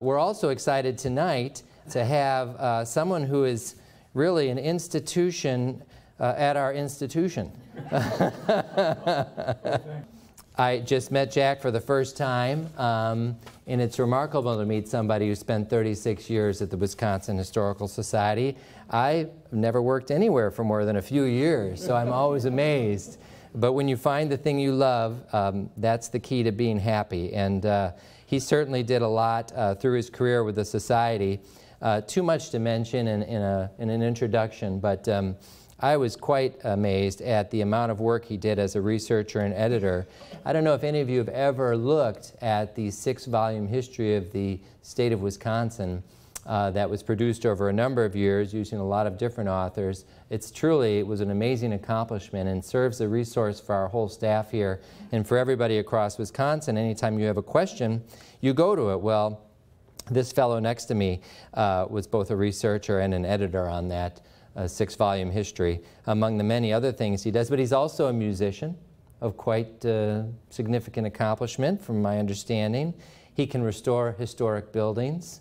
We're also excited tonight to have uh, someone who is really an institution uh, at our institution. I just met Jack for the first time, um, and it's remarkable to meet somebody who spent 36 years at the Wisconsin Historical Society. I've never worked anywhere for more than a few years, so I'm always amazed. But when you find the thing you love, um, that's the key to being happy. And uh, he certainly did a lot uh, through his career with the Society. Uh, too much to mention in, in, a, in an introduction, but um, I was quite amazed at the amount of work he did as a researcher and editor. I don't know if any of you have ever looked at the six-volume history of the state of Wisconsin uh, that was produced over a number of years using a lot of different authors. It's truly, it was an amazing accomplishment and serves a resource for our whole staff here and for everybody across Wisconsin. Anytime you have a question, you go to it. Well, this fellow next to me uh, was both a researcher and an editor on that uh, six-volume history, among the many other things he does. But he's also a musician of quite uh, significant accomplishment, from my understanding. He can restore historic buildings.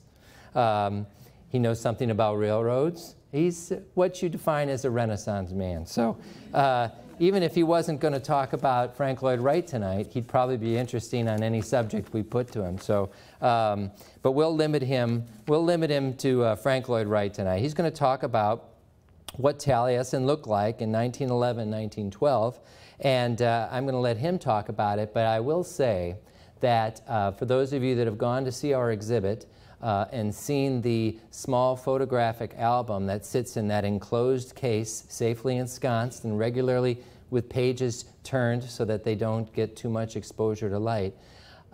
Um, he knows something about railroads. He's what you define as a Renaissance man. So uh, even if he wasn't going to talk about Frank Lloyd Wright tonight, he'd probably be interesting on any subject we put to him. So, um, but we'll limit him. We'll limit him to uh, Frank Lloyd Wright tonight. He's going to talk about what Taliesin looked like in 1911, 1912, and uh, I'm going to let him talk about it. But I will say that uh, for those of you that have gone to see our exhibit, uh, and seen the small photographic album that sits in that enclosed case, safely ensconced and regularly with pages turned so that they don't get too much exposure to light.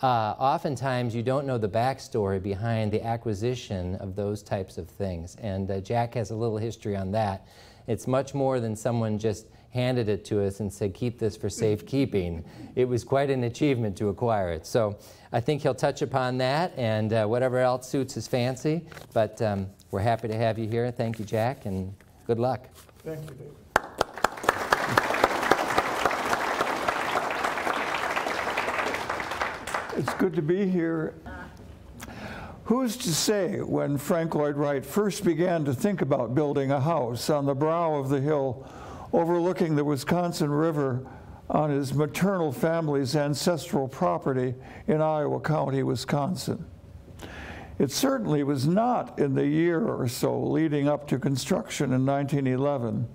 Uh, oftentimes, you don't know the backstory behind the acquisition of those types of things. And uh, Jack has a little history on that. It's much more than someone just handed it to us and said, keep this for safekeeping. It was quite an achievement to acquire it. So I think he'll touch upon that and uh, whatever else suits his fancy. But um, we're happy to have you here. Thank you, Jack, and good luck. Thank you, Dave. It's good to be here. Who's to say when Frank Lloyd Wright first began to think about building a house on the brow of the hill overlooking the Wisconsin River on his maternal family's ancestral property in Iowa County, Wisconsin. It certainly was not in the year or so leading up to construction in 1911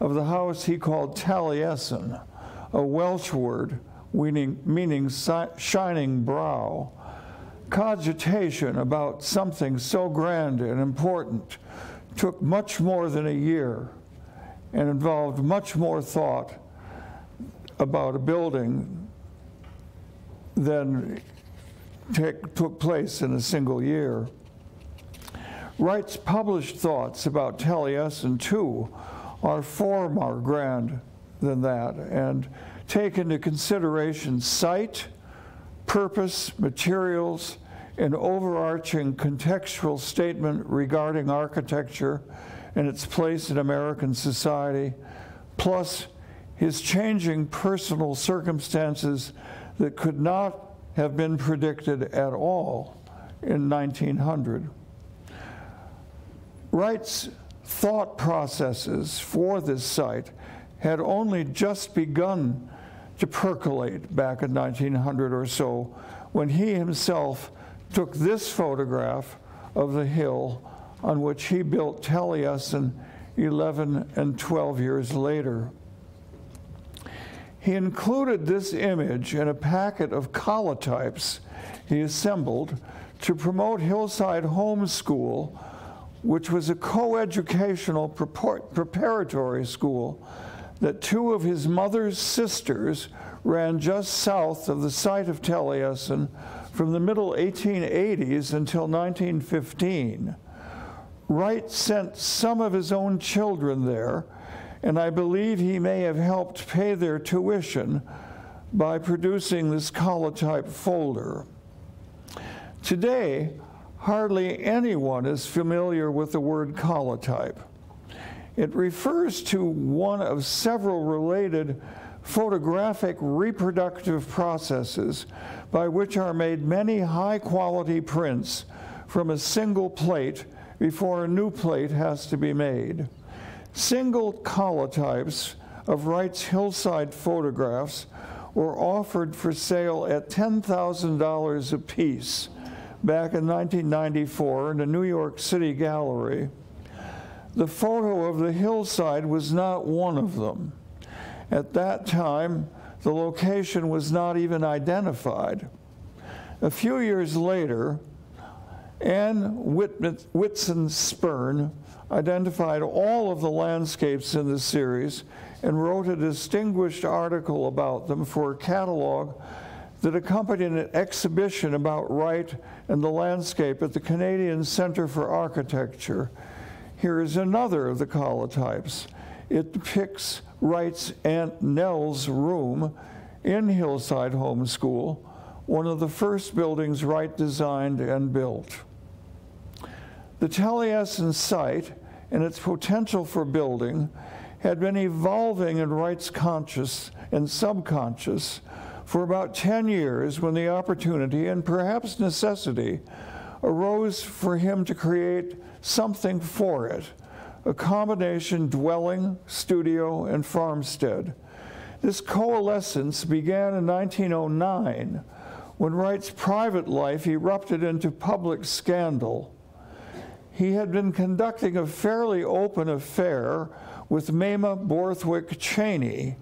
of the house he called Taliesin, a Welsh word meaning, meaning shining brow. Cogitation about something so grand and important took much more than a year and involved much more thought about a building than took place in a single year. Wright's published thoughts about Taliesin, too, are far more grand than that and take into consideration site, purpose, materials, an overarching contextual statement regarding architecture and its place in American society, plus his changing personal circumstances that could not have been predicted at all in 1900. Wright's thought processes for this site had only just begun to percolate back in 1900 or so when he himself took this photograph of the hill on which he built Taliesin 11 and 12 years later. He included this image in a packet of collotypes he assembled to promote Hillside Homeschool, which was a coeducational preparatory school that two of his mother's sisters ran just south of the site of Taliesin from the middle 1880s until 1915. Wright sent some of his own children there, and I believe he may have helped pay their tuition by producing this collotype folder. Today, hardly anyone is familiar with the word collotype. It refers to one of several related photographic reproductive processes by which are made many high quality prints from a single plate before a new plate has to be made. Single collotypes of Wright's hillside photographs were offered for sale at $10,000 apiece back in 1994 in the New York City Gallery. The photo of the hillside was not one of them. At that time, the location was not even identified. A few years later, Anne Whiston Spirn identified all of the landscapes in the series and wrote a distinguished article about them for a catalog that accompanied an exhibition about Wright and the landscape at the Canadian Centre for Architecture. Here is another of the collotypes. It depicts Wright's Aunt Nell's room in Hillside Home School, one of the first buildings Wright designed and built. The Taliesin site and its potential for building had been evolving in Wright's conscious and subconscious for about 10 years when the opportunity and perhaps necessity arose for him to create something for it a combination dwelling, studio, and farmstead. This coalescence began in 1909 when Wright's private life erupted into public scandal. He had been conducting a fairly open affair with Mamah Borthwick Cheney,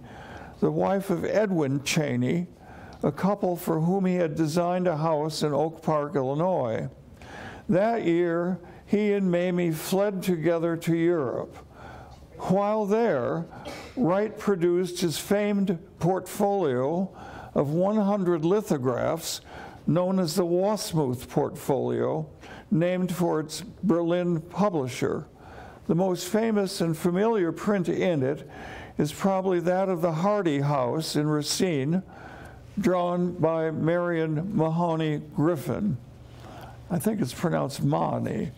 the wife of Edwin Cheney, a couple for whom he had designed a house in Oak Park, Illinois. That year, he and Mamah fled together to Europe. While there, Wright produced his famed portfolio of 100 lithographs known as the Wasmuth portfolio, named for its Berlin publisher. The most famous and familiar print in it is probably that of the Hardy House in Racine, drawn by Marion Mahony Griffin. I think it's pronounced Mahoney.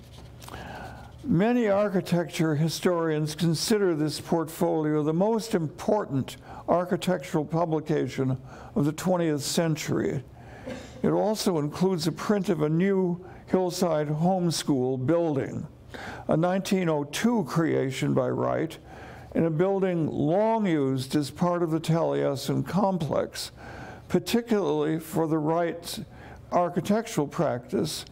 Many architecture historians consider this portfolio the most important architectural publication of the 20th century. It also includes a print of a new Hillside Homeschool building, a 1902 creation by Wright, in a building long used as part of the Taliesin complex, particularly for the Wright's architectural practice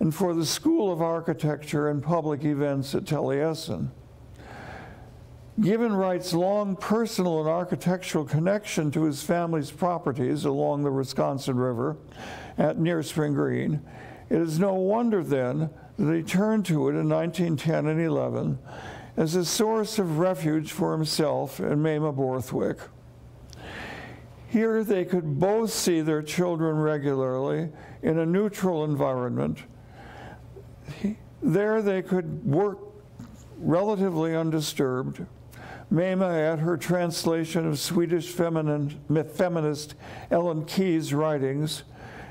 and for the School of Architecture and Public Events at Taliesin. Given Wright's long personal and architectural connection to his family's properties along the Wisconsin River at near Spring Green, it is no wonder then that he turned to it in 1910 and 11 as a source of refuge for himself and Mamah Borthwick. Here they could both see their children regularly in a neutral environment. There they could work relatively undisturbed. Mamah at her translation of Swedish feminine, feminist Ellen Key's writings,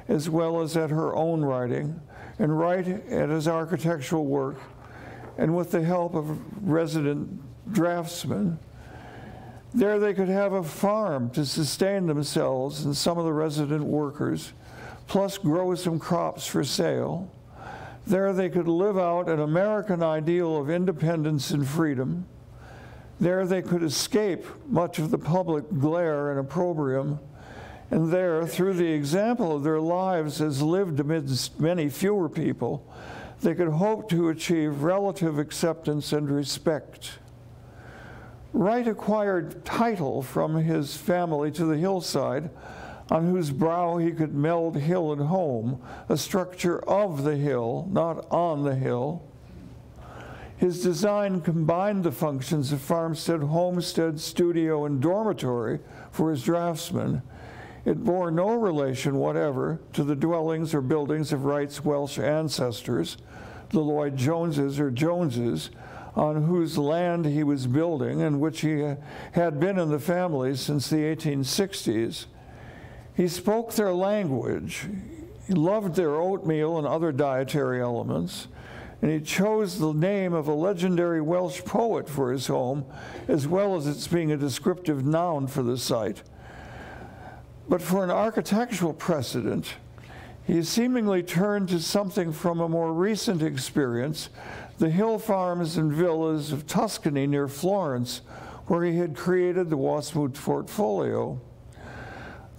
as well as at her own writing, and Wright at his architectural work, and with the help of resident draftsmen. There they could have a farm to sustain themselves and some of the resident workers, plus grow some crops for sale. There they could live out an American ideal of independence and freedom. There they could escape much of the public glare and opprobrium and there, through the example of their lives as lived amidst many fewer people, they could hope to achieve relative acceptance and respect. Wright acquired title from his family to the hillside, on whose brow he could meld hill and home, a structure of the hill, not on the hill. His design combined the functions of farmstead, homestead, studio, and dormitory for his draftsmen it bore no relation whatever to the dwellings or buildings of Wright's Welsh ancestors, the Lloyd Joneses or Joneses, on whose land he was building and which he had been in the family since the 1860s. He spoke their language. He loved their oatmeal and other dietary elements. And he chose the name of a legendary Welsh poet for his home, as well as its being a descriptive noun for the site. But for an architectural precedent, He seemingly turned to something from a more recent experience, the hill farms and villas of Tuscany near Florence, where he had created the Wasmuth portfolio.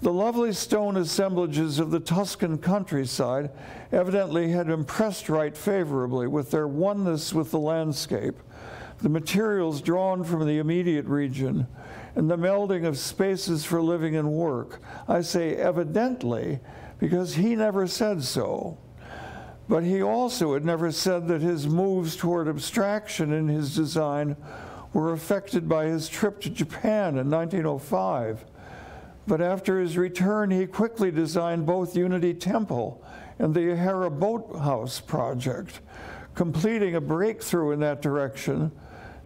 The lovely stone assemblages of the Tuscan countryside evidently had impressed Wright favorably with their oneness with the landscape, the materials drawn from the immediate region, and the melding of spaces for living and work. I say evidently because he never said so. But he also had never said that his moves toward abstraction in his design were affected by his trip to Japan in 1905 but after his return, he quickly designed both Unity Temple and the Yahara Boathouse project, completing a breakthrough in that direction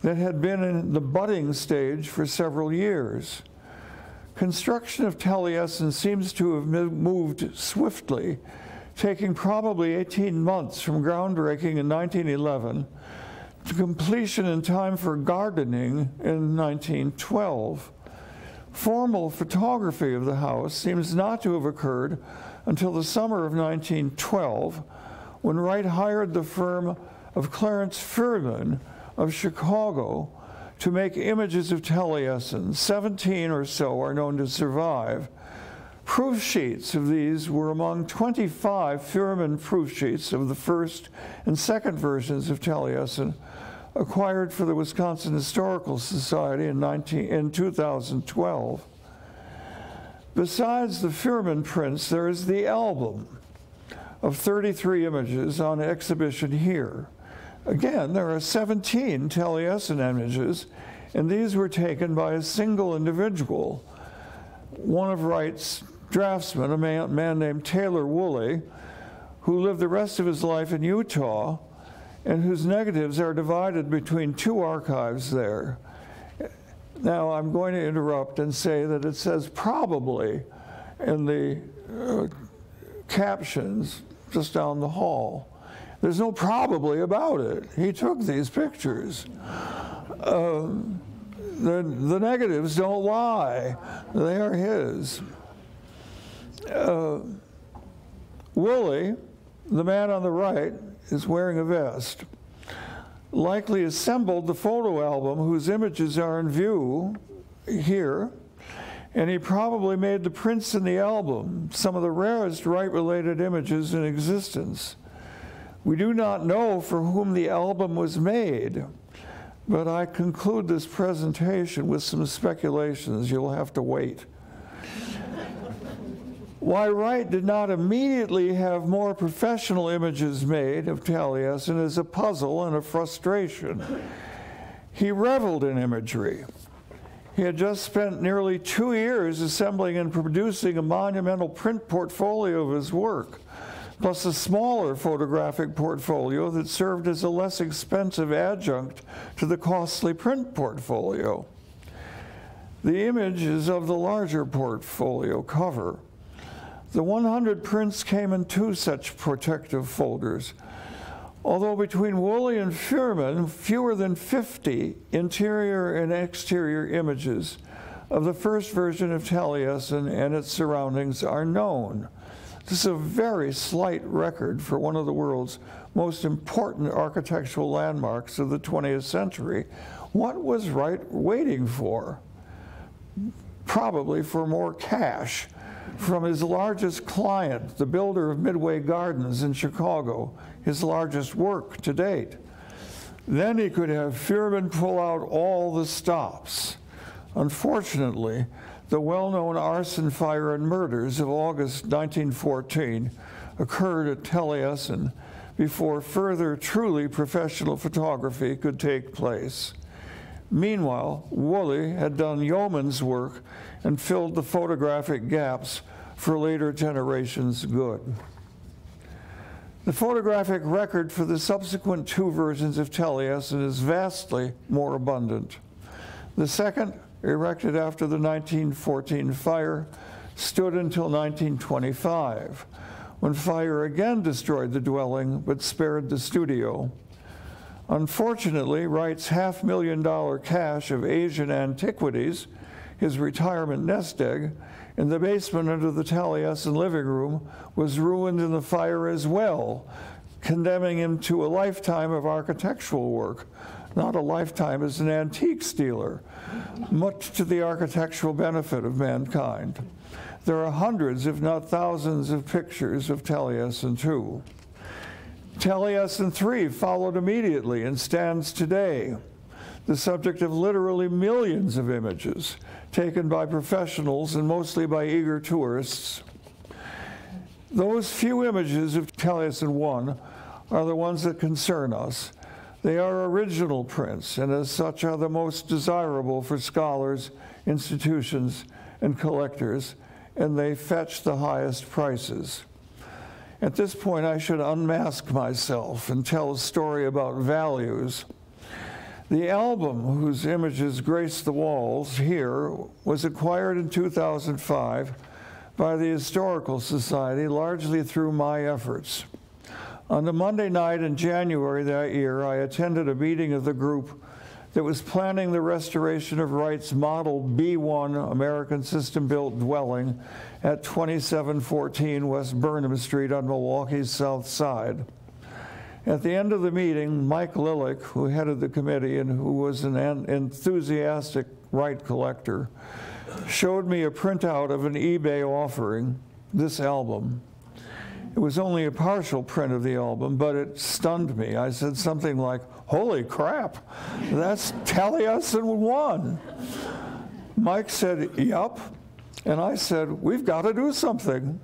that had been in the budding stage for several years. Construction of Taliesin seems to have moved swiftly, taking probably 18 months from groundbreaking in 1911 to completion in time for gardening in 1912. Formal photography of the house seems not to have occurred until the summer of 1912 when Wright hired the firm of Clarence Fuhrman of Chicago to make images of Taliesin. 17 or so are known to survive. Proof sheets of these were among 25 Fuhrman proof sheets of the first and second versions of Taliesin acquired for the Wisconsin Historical Society in, 19, in 2012. Besides the Fuhrman prints, there is the album of 33 images on exhibition here. Again, there are 17 Taliesin images, and these were taken by a single individual, one of Wright's draftsmen, a man, man named Taylor Woolley, who lived the rest of his life in Utah and whose negatives are divided between two archives there. Now, I'm going to interrupt and say that it says probably in the uh, captions just down the hall. There's no probably about it. He took these pictures. Um, the, the negatives don't lie, they are his. Uh, Woolley, the man on the right, is wearing a vest, likely assembled the photo album whose images are in view here, and he probably made the prints in the album, some of the rarest Wright-related images in existence. We do not know for whom the album was made, but I conclude this presentation with some speculations. You'll have to wait. Why Wright did not immediately have more professional images made of Taliesin is a puzzle and a frustration. He reveled in imagery. He had just spent nearly two years assembling and producing a monumental print portfolio of his work, plus a smaller photographic portfolio that served as a less expensive adjunct to the costly print portfolio. The image is of the larger portfolio cover. The 100 prints came in two such protective folders. Although between Woolley and Fuhrman, fewer than 50 interior and exterior images of the first version of Taliesin and its surroundings are known. This is a very slight record for one of the world's most important architectural landmarks of the 20th century. What was Wright waiting for? Probably for more cash from his largest client, the builder of Midway Gardens in Chicago, his largest work to date. Then he could have Fuhrman pull out all the stops. Unfortunately, the well-known arson fire and murders of August 1914 occurred at Taliesin before further truly professional photography could take place. Meanwhile, Woolley had done yeoman's work and filled the photographic gaps for later generations' good. The photographic record for the subsequent two versions of Taliesin is vastly more abundant. The second, erected after the 1914 fire, stood until 1925, when fire again destroyed the dwelling but spared the studio. Unfortunately, Wright's half million dollar cache of Asian antiquities, his retirement nest egg, in the basement under the Taliesin living room was ruined in the fire as well, condemning him to a lifetime of architectural work, not a lifetime as an antique stealer, much to the architectural benefit of mankind. There are hundreds, if not thousands, of pictures of Taliesin II. Taliesin III followed immediately and stands today, the subject of literally millions of images taken by professionals and mostly by eager tourists. Those few images of Taliesin I are the ones that concern us. They are original prints, and as such are the most desirable for scholars, institutions, and collectors, and they fetch the highest prices. At this point, I should unmask myself and tell a story about values. The album, whose images grace the walls here, was acquired in 2005 by the Historical Society largely through my efforts. On the Monday night in January that year, I attended a meeting of the group that was planning the restoration of Wright's model B1 American System Built dwelling at 2714 West Burnham Street on Milwaukee's south side. At the end of the meeting, Mike Lilek, who headed the committee and who was an enthusiastic Wright collector, showed me a printout of an eBay offering, this album. It was only a partial print of the album, but it stunned me. I said something like, Holy crap, that's Taliesin one. Mike said, Yup. And I said, We've got to do something.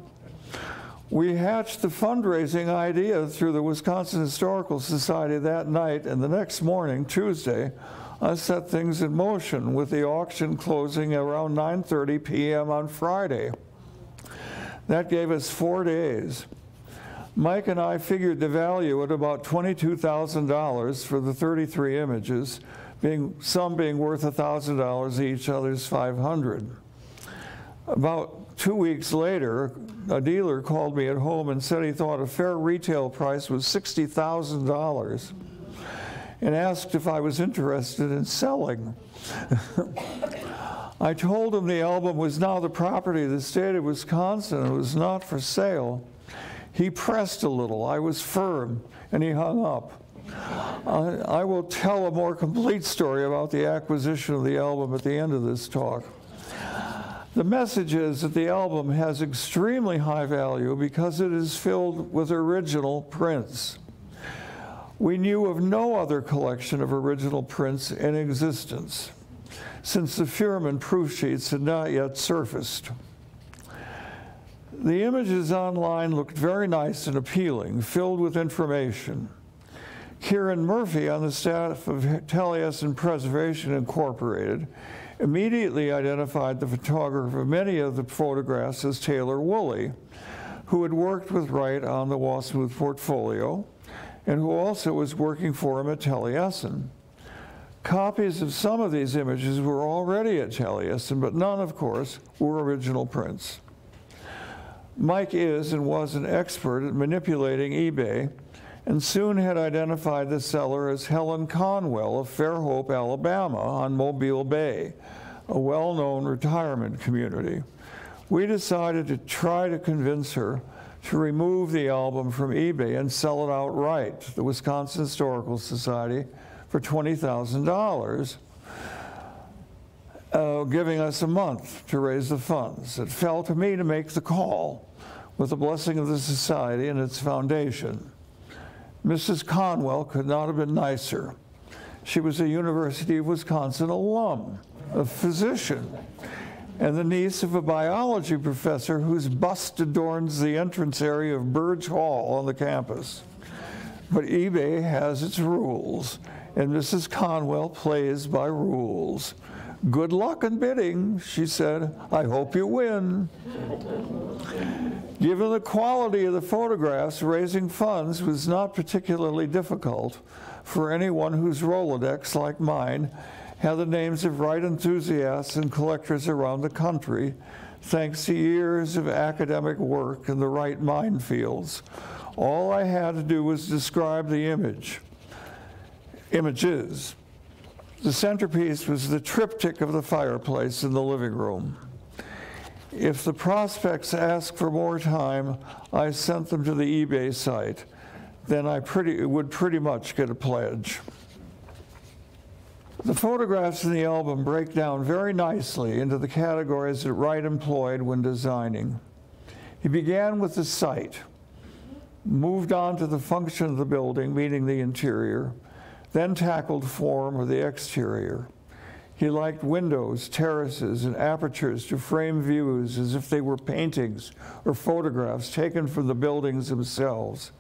We hatched the fundraising idea through the Wisconsin Historical Society that night, and the next morning, Tuesday, I set things in motion with the auction closing around 9:30 p.m. on Friday. That gave us 4 days. Mike and I figured the value at about $22,000 for the 33 images, being, some being worth $1,000 each, others 500. About two weeks later, a dealer called me at home and said he thought a fair retail price was $60,000 and asked if I was interested in selling. I told him the album was now the property of the state of Wisconsin and was not for sale. He pressed a little. I was firm, and he hung up. I, I will tell a more complete story about the acquisition of the album at the end of this talk. The message is that the album has extremely high value because it is filled with original prints. We knew of no other collection of original prints in existence, since the Fuhrman proof sheets had not yet surfaced. The images online looked very nice and appealing, filled with information. Keiran Murphy on the staff of Taliesin Preservation Incorporated immediately identified the photographer of many of the photographs as Taylor Woolley, who had worked with Wright on the Wasmuth portfolio and who also was working for him at Taliesin. Copies of some of these images were already at Taliesin, but none, of course, were original prints. Mike is and was an expert at manipulating eBay and soon had identified the seller as Helen Conwell of Fairhope, Alabama on Mobile Bay, a well-known retirement community. We decided to try to convince her to remove the album from eBay and sell it outright to the Wisconsin Historical Society for $20,000, uh, giving us a month to raise the funds. It fell to me to make the call with the blessing of the society and its foundation. Mrs. Conwell could not have been nicer. She was a University of Wisconsin alum, a physician, and the niece of a biology professor whose bust adorns the entrance area of Birge Hall on the campus. But eBay has its rules, and Mrs. Conwell plays by rules. Good luck in bidding, she said. I hope you win. Given the quality of the photographs, raising funds was not particularly difficult for anyone whose Rolodex, like mine, had the names of Wright enthusiasts and collectors around the country, thanks to years of academic work in the right minefields. All I had to do was describe the image, images. The centerpiece was the triptych of the fireplace in the living room. If the prospects asked for more time, I sent them to the eBay site. Then I pretty, would pretty much get a pledge. The photographs in the album break down very nicely into the categories that Wright employed when designing. He began with the site, moved on to the function of the building, meaning the interior, then tackled form or the exterior. He liked windows, terraces, and apertures to frame views as if they were paintings or photographs taken from the buildings themselves.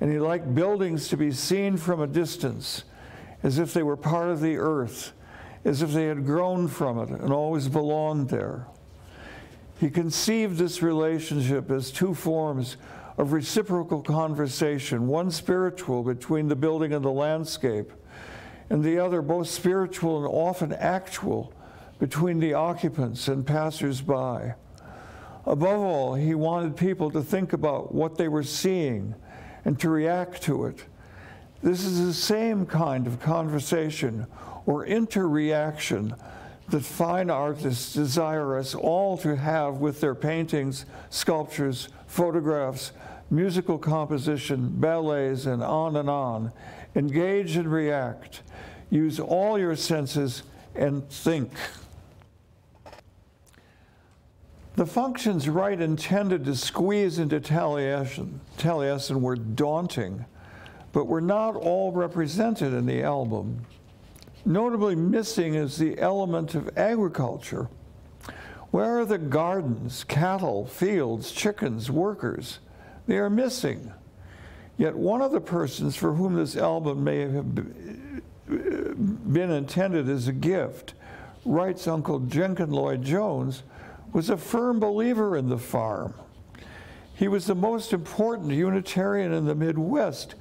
And he liked buildings to be seen from a distance, as if they were part of the earth, as if they had grown from it and always belonged there. He conceived this relationship as two forms of reciprocal conversation, one spiritual between the building and the landscape, and the other both spiritual and often actual between the occupants and passersby. Above all, he wanted people to think about what they were seeing and to react to it. This is the same kind of conversation or interreaction that fine artists desire us all to have with their paintings, sculptures, photographs, musical composition, ballets, and on and on. Engage and react. Use all your senses and think. The functions Wright intended to squeeze into Taliesin, Taliesin were daunting, but were not all represented in the album. Notably missing is the element of agriculture. Where are the gardens, cattle, fields, chickens, workers? They are missing. Yet one of the persons for whom this album may have uh, been intended as a gift, Wright's uncle Jenkin Lloyd Jones, was a firm believer in the farm. He was the most important Unitarian in the Midwest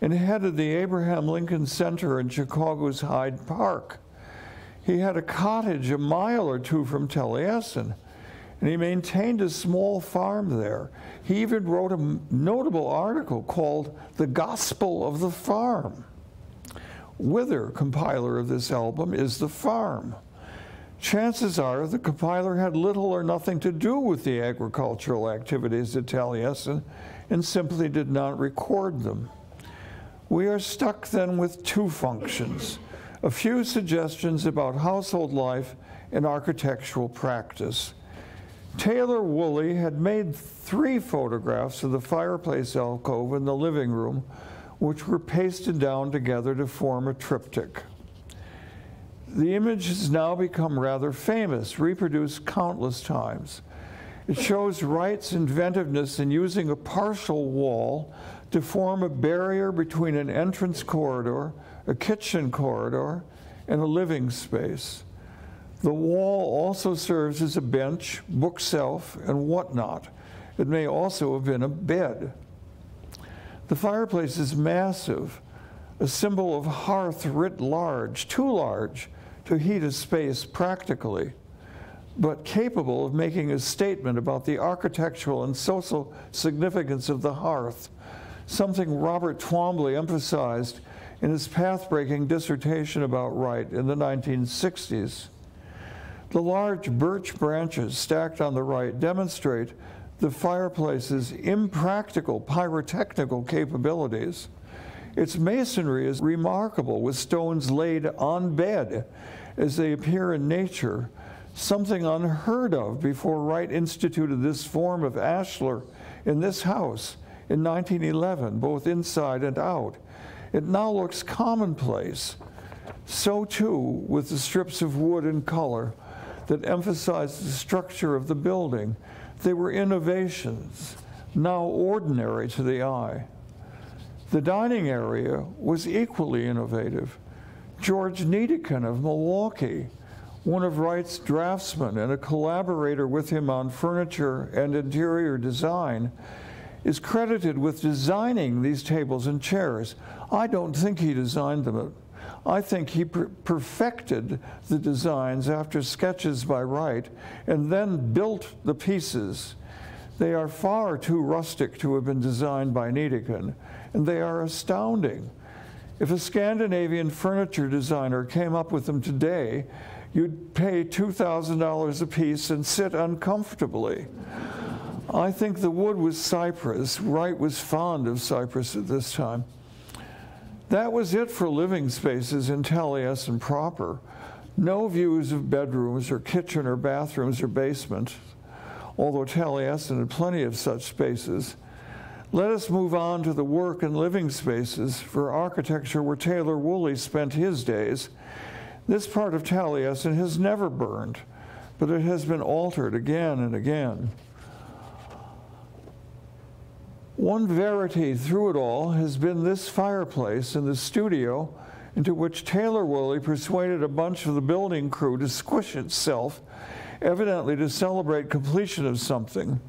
and headed the Abraham Lincoln Center in Chicago's Hyde Park. He had a cottage a mile or two from Taliesin, and he maintained a small farm there. He even wrote a notable article called The Gospel of the Farm. Wither, compiler of this album, is the farm. Chances are the compiler had little or nothing to do with the agricultural activities at Taliesin and simply did not record them. We are stuck then with two functions, a few suggestions about household life and architectural practice. Taylor Woolley had made three photographs of the fireplace alcove in the living room, which were pasted down together to form a triptych. The image has now become rather famous, reproduced countless times. It shows Wright's inventiveness in using a partial wall to form a barrier between an entrance corridor, a kitchen corridor, and a living space. The wall also serves as a bench, bookshelf, and whatnot. It may also have been a bed. The fireplace is massive, a symbol of hearth writ large, too large, to heat a space practically, but capable of making a statement about the architectural and social significance of the hearth, something Robert Twombly emphasized in his path-breaking dissertation about Wright in the 1960s. The large birch branches stacked on the right demonstrate the fireplace's impractical pyrotechnical capabilities. Its masonry is remarkable, with stones laid on bed as they appear in nature, something unheard of before Wright instituted this form of ashlar in this house in 1911, both inside and out. It now looks commonplace. So too with the strips of wood and color that emphasized the structure of the building. They were innovations, now ordinary to the eye. The dining area was equally innovative. George Niedecken of Milwaukee, one of Wright's draftsmen and a collaborator with him on furniture and interior design, is credited with designing these tables and chairs. I don't think he designed them. I think he per perfected the designs after sketches by Wright and then built the pieces. They are far too rustic to have been designed by Niedecken and they are astounding. If a Scandinavian furniture designer came up with them today, you'd pay $2,000 a piece and sit uncomfortably. I think the wood was cypress. Wright was fond of cypress at this time. That was it for living spaces in Taliesin proper. No views of bedrooms or kitchen or bathrooms or basement, although Taliesin had plenty of such spaces. Let us move on to the work and living spaces for architecture where Taylor Woolley spent his days. This part of Taliesin has never burned, but it has been altered again and again. One verity through it all has been this fireplace in the studio into which Taylor Woolley persuaded a bunch of the building crew to squish itself, evidently to celebrate completion of something.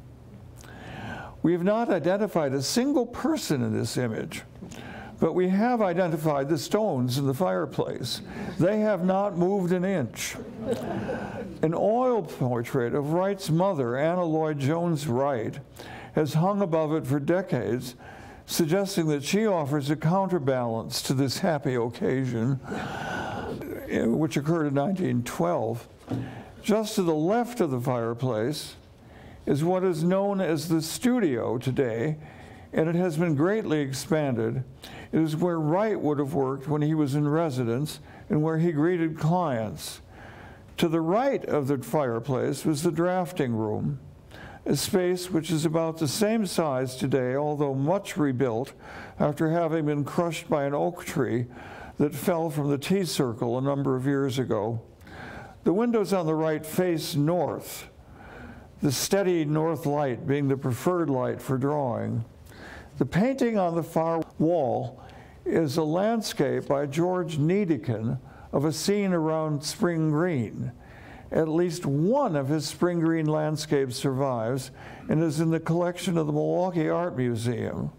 We have not identified a single person in this image, but we have identified the stones in the fireplace. They have not moved an inch. An oil portrait of Wright's mother, Anna Lloyd Jones Wright, has hung above it for decades, suggesting that she offers a counterbalance to this happy occasion, eh, which occurred in 1912. Just to the left of the fireplace is what is known as the studio today, and it has been greatly expanded. It is where Wright would have worked when he was in residence and where he greeted clients. To the right of the fireplace was the drafting room space which is about the same size today, although much rebuilt after having been crushed by an oak tree that fell from the T circle a number of years ago. The windows on the right face north, the steady north light being the preferred light for drawing. The painting on the far wall is a landscape by George Niedecken of a scene around Spring Green. At least one of his spring green landscapes survives and is in the collection of the Milwaukee Art Museum.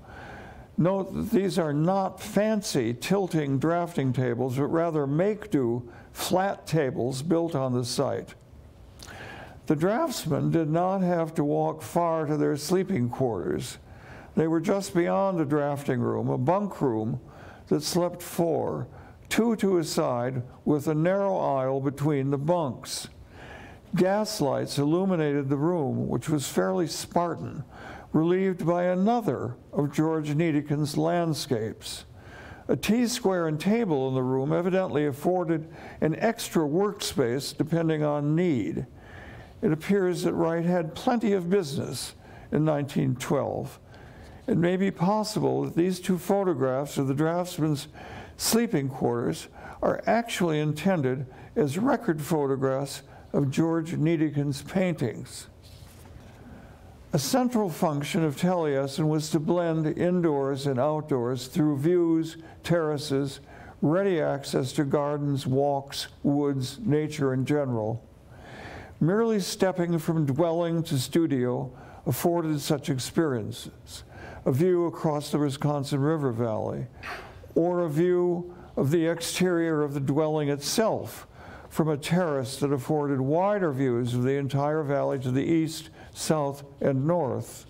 Note that these are not fancy tilting drafting tables, but rather make do flat tables built on the site. The draftsmen did not have to walk far to their sleeping quarters. They were just beyond the drafting room, a bunk room that slept four, two to a side, with a narrow aisle between the bunks. Gas lights illuminated the room, which was fairly Spartan, relieved by another of George Niedecken's landscapes. A T-square and table in the room evidently afforded an extra workspace depending on need. It appears that Wright had plenty of business in 1912. It may be possible that these two photographs of the draftsman's sleeping quarters are actually intended as record photographs of George Niedecken's paintings. A central function of Taliesin was to blend indoors and outdoors through views, terraces, ready access to gardens, walks, woods, nature in general. Merely stepping from dwelling to studio afforded such experiences. A view across the Wisconsin River Valley, or a view of the exterior of the dwelling itself, from a terrace that afforded wider views of the entire valley to the east, south, and north.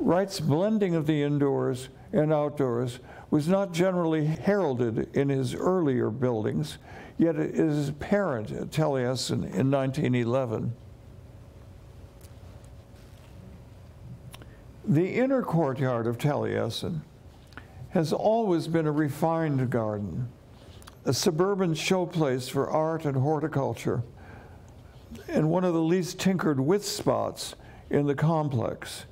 Wright's blending of the indoors and outdoors was not generally heralded in his earlier buildings, yet it is apparent at Taliesin in 1911. The inner courtyard of Taliesin has always been a refined garden a suburban showplace for art and horticulture, and one of the least tinkered with spots in the complex.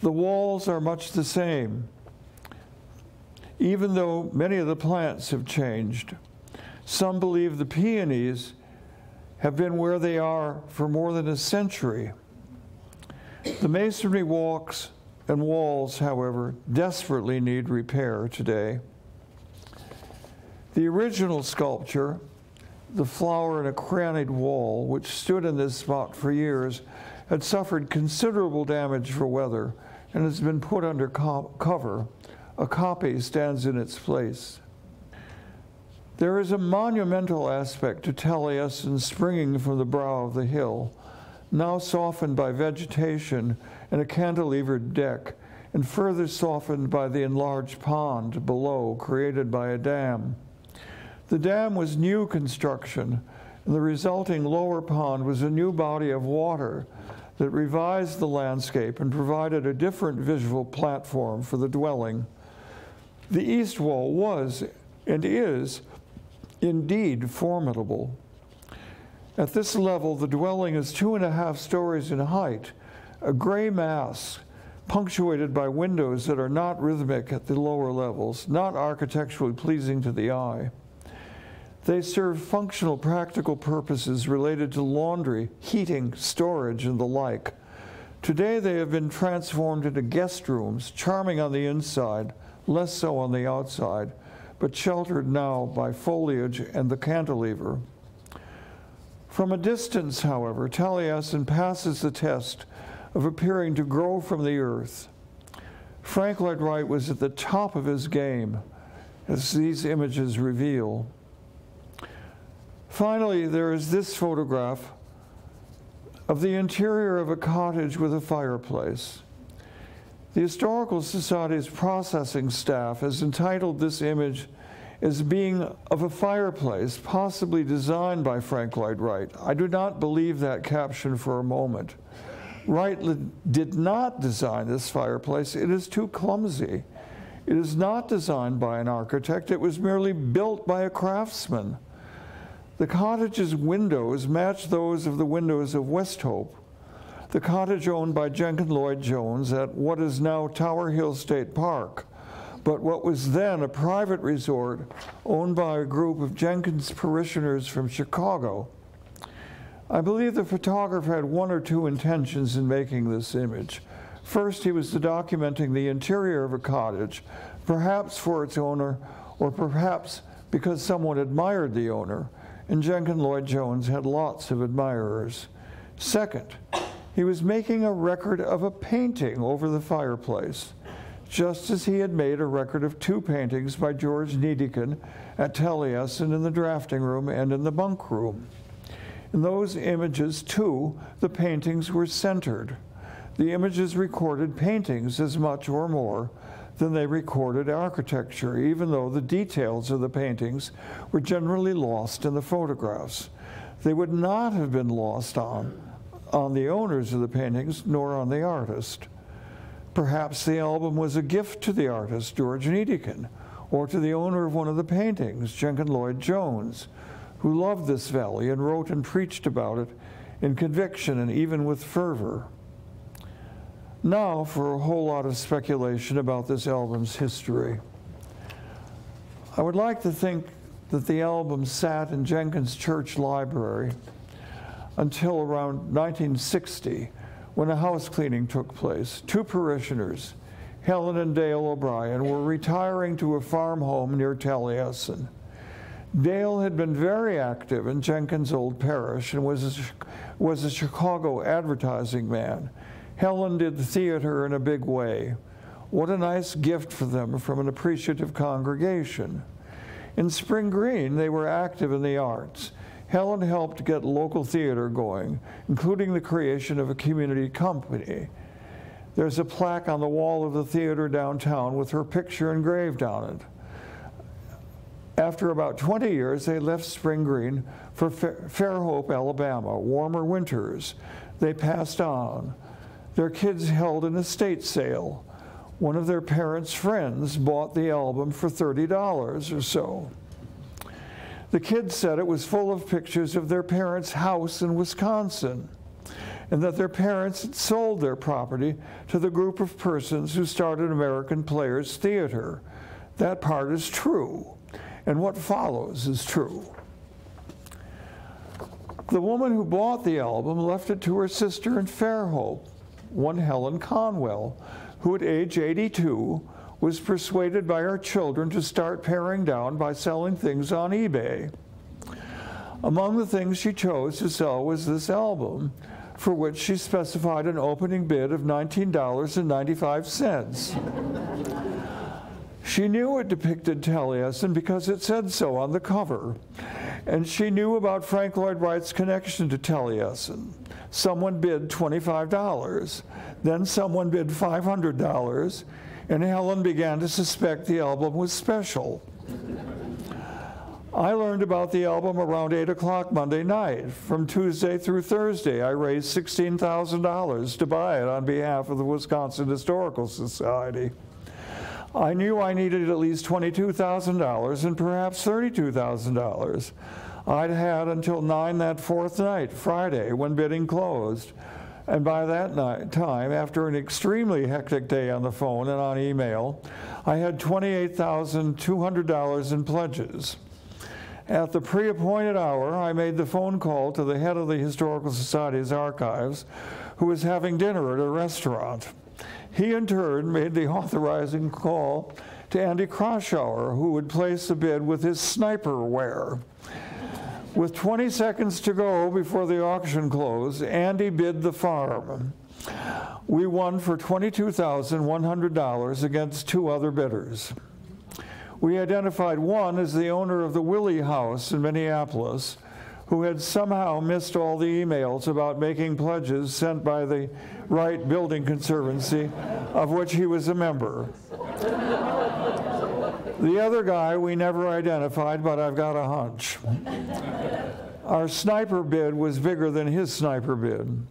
The walls are much the same, even though many of the plants have changed. Some believe the peonies have been where they are for more than a century. The masonry walks and walls, however, desperately need repair today. The original sculpture, the flower in a crannied wall, which stood in this spot for years, had suffered considerable damage for weather and has been put under co cover. A copy stands in its place. There is a monumental aspect to Taliesin springing from the brow of the hill, now softened by vegetation and a cantilevered deck, and further softened by the enlarged pond below created by a dam. The dam was new construction, and the resulting lower pond was a new body of water that revised the landscape and provided a different visual platform for the dwelling. The east wall was and is indeed formidable. At this level, the dwelling is two and a half stories in height, a gray mass punctuated by windows that are not rhythmic at the lower levels, not architecturally pleasing to the eye. They serve functional, practical purposes related to laundry, heating, storage, and the like. Today they have been transformed into guest rooms, charming on the inside, less so on the outside, but sheltered now by foliage and the cantilever. From a distance, however, Taliesin passes the test of appearing to grow from the earth. Frank Lloyd Wright was at the top of his game, as these images reveal. Finally, there is this photograph of the interior of a cottage with a fireplace. The Historical Society's processing staff has entitled this image as being of a fireplace possibly designed by Frank Lloyd Wright. I do not believe that caption for a moment. Wright did not design this fireplace. It is too clumsy. It is not designed by an architect. It was merely built by a craftsman. The cottage's windows match those of the windows of Westhope, the cottage owned by Jenkin Lloyd Jones at what is now Tower Hill State Park, but what was then a private resort owned by a group of Jenkins parishioners from Chicago. I believe the photographer had one or two intentions in making this image. First, he was documenting the interior of a cottage, perhaps for its owner, or perhaps because someone admired the owner, and Jenkin Lloyd Jones had lots of admirers. Second, he was making a record of a painting over the fireplace, just as he had made a record of two paintings by George Niedecken at Taliesin in the drafting room and in the bunk room. In those images, too, the paintings were centered. The images recorded paintings as much or more than they recorded architecture, even though the details of the paintings were generally lost in the photographs. They would not have been lost on, on the owners of the paintings, nor on the artist. Perhaps the album was a gift to the artist, George Niedecken, or to the owner of one of the paintings, Jenkin Lloyd Jones, who loved this valley and wrote and preached about it in conviction and even with fervor. Now for a whole lot of speculation about this album's history. I would like to think that the album sat in Jenkins Church Library until around 1960 when a house cleaning took place. Two parishioners, Helen and Dale O'Brien, were retiring to a farm home near Taliesin. Dale had been very active in Jenkins' old parish and was a, was a Chicago advertising man. Helen did theater in a big way. What a nice gift for them from an appreciative congregation. In Spring Green, they were active in the arts. Helen helped get local theater going, including the creation of a community company. There's a plaque on the wall of the theater downtown with her picture engraved on it. After about 20 years, they left Spring Green for Fairhope, Alabama, warmer winters. They passed on. Their kids held an estate sale. One of their parents' friends bought the album for $30 or so. The kids said it was full of pictures of their parents' house in Wisconsin and that their parents had sold their property to the group of persons who started American Players Theater. That part is true, and what follows is true. The woman who bought the album left it to her sister in Fairhope, one Helen Conwell, who at age 82 was persuaded by her children to start paring down by selling things on eBay. Among the things she chose to sell was this album, for which she specified an opening bid of $19.95. she knew it depicted Taliesin because it said so on the cover, and she knew about Frank Lloyd Wright's connection to Taliesin. Someone bid $25. Then someone bid $500, and Helen began to suspect the album was special. I learned about the album around 8 o'clock Monday night. From Tuesday through Thursday, I raised $16,000 to buy it on behalf of the Wisconsin Historical Society. I knew I needed at least $22,000 and perhaps $32,000. I'd had until 9 that fourth night, Friday, when bidding closed. And by that night, time, after an extremely hectic day on the phone and on email, I had $28,200 in pledges. At the pre appointed hour, I made the phone call to the head of the Historical Society's archives, who was having dinner at a restaurant. He, in turn, made the authorizing call to Andy Kraushaar, who would place the bid with his sniper sniperware. With 20 seconds to go before the auction closed, Andy bid the farm. We won for $22,100 against two other bidders. We identified one as the owner of the Willey House in Minneapolis, who had somehow missed all the emails about making pledges sent by the Wright Building Conservancy, of which he was a member. The other guy we never identified, but I've got a hunch. Our sniper bid was bigger than his sniper bid.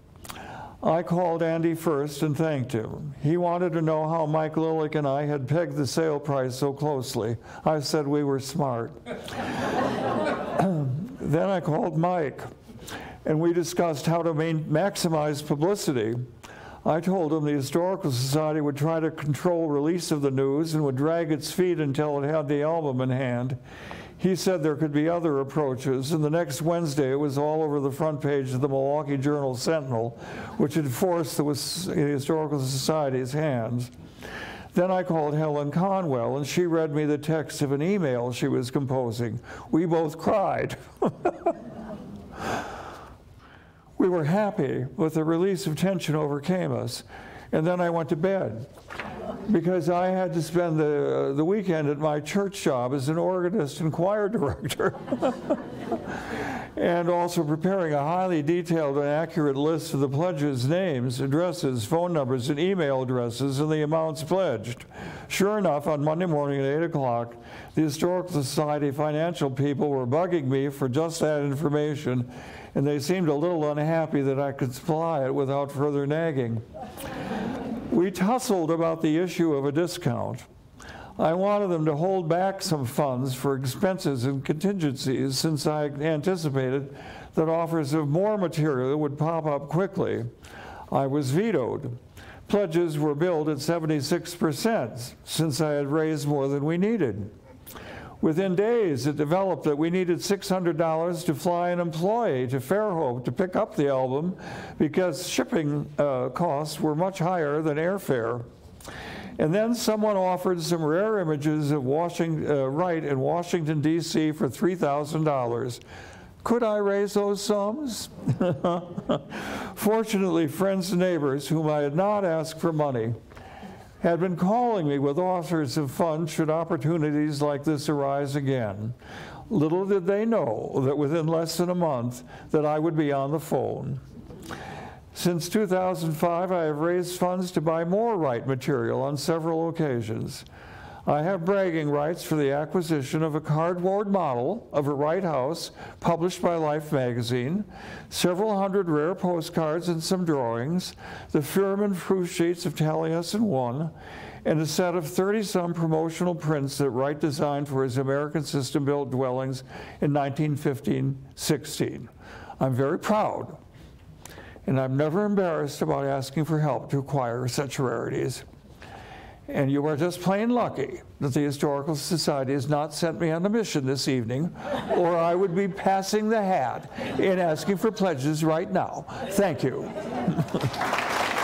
I called Andy first and thanked him. He wanted to know how Mike Lilek and I had pegged the sale price so closely. I said we were smart. Then I called Mike, and we discussed how to maximize publicity. I told him the Historical Society would try to control release of the news and would drag its feet until it had the album in hand. He said there could be other approaches, and the next Wednesday it was all over the front page of the Milwaukee Journal Sentinel, which had forced the Historical Society's hands. Then I called Helen Conwell, and she read me the text of an email she was composing. We both cried. we were happy, but the release of tension overcame us. And then I went to bed because I had to spend the, uh, the weekend at my church job as an organist and choir director. and also preparing a highly detailed and accurate list of the pledges' names, addresses, phone numbers, and email addresses, and the amounts pledged. Sure enough, on Monday morning at 8 o'clock, the Historical Society financial people were bugging me for just that information, and they seemed a little unhappy that I could supply it without further nagging. We tussled about the issue of a discount. I wanted them to hold back some funds for expenses and contingencies since I anticipated that offers of more material would pop up quickly. I was vetoed. Pledges were billed at 76% since I had raised more than we needed. Within days, it developed that we needed $600 to fly an employee to Fairhope to pick up the album because shipping uh, costs were much higher than airfare. And then someone offered some rare images of Washington, uh, Wright in Washington, D.C. for $3,000. Could I raise those sums? Fortunately, friends and neighbors whom I had not asked for money had been calling me with offers of funds should opportunities like this arise again. Little did they know that within less than a month that I would be on the phone. Since 2005, I have raised funds to buy more Wright material on several occasions. I have bragging rights for the acquisition of a cardboard model of a Wright House published by Life magazine, several hundred rare postcards and some drawings, the Fuhrman proof sheets of Taliesin I, and a set of 30 some promotional prints that Wright designed for his American system built dwellings in 1915 16. I'm very proud and I'm never embarrassed about asking for help to acquire such rarities. And you are just plain lucky that the Historical Society has not sent me on a mission this evening, or I would be passing the hat in asking for pledges right now. Thank you.